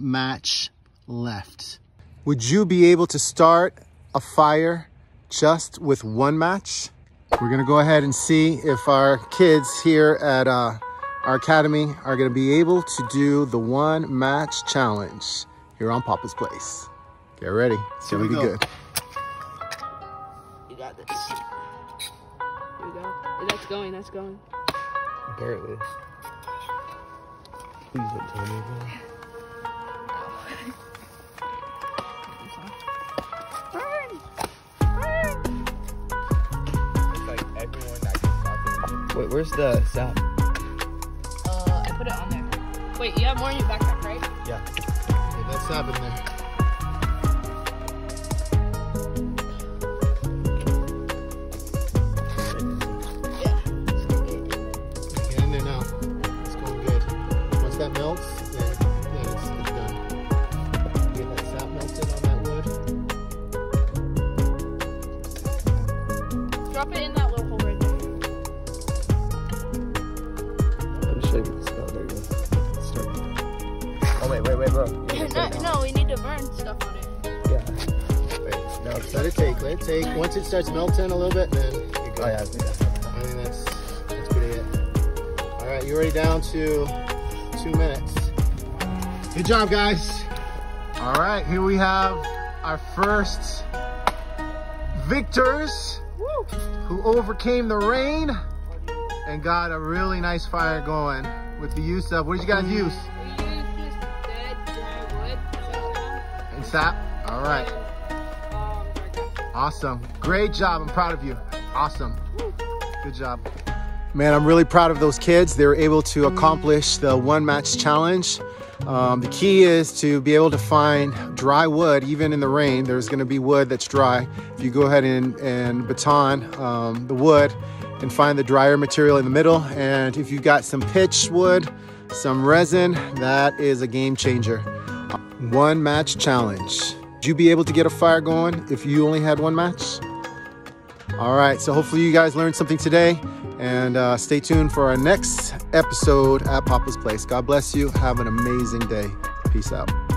match left. Would you be able to start a fire just with one match? We're gonna go ahead and see if our kids here at uh, our academy are gonna be able to do the one match challenge here on Papa's Place. Get ready, it's gonna be go. good. You got this. Here we go. That's going, that's going. Apparently. Please don't tell me that. It's like everyone that can stop it. Wait, where's the sap? Uh, I put it on there. Wait, you have more in your backpack, right? Yeah. Okay, that's happening there. Wait, no, Let it take, let it take. Once it starts melting a little bit, then you're good. Oh, yeah, I think that's I think that's, that's pretty it. All right, you're already down to two minutes. Good job, guys. All right, here we have our first victors who overcame the rain and got a really nice fire going with the use of, what did you guys use? We use this dead dry wood. And sap? All right, dry grass. Awesome. Great job, I'm proud of you. Awesome. Good job. Man, I'm really proud of those kids. They were able to accomplish the one match challenge. Um, the key is to be able to find dry wood, even in the rain. There's going to be wood that's dry. If you go ahead and, and baton um, the wood and find the drier material in the middle, and if you've got some pitch wood, some resin, that is a game changer. One match challenge. Would you be able to get a fire going if you only had one match? All right, so hopefully you guys learned something today and uh, stay tuned for our next episode at Papa's Place. God bless you. Have an amazing day. Peace out.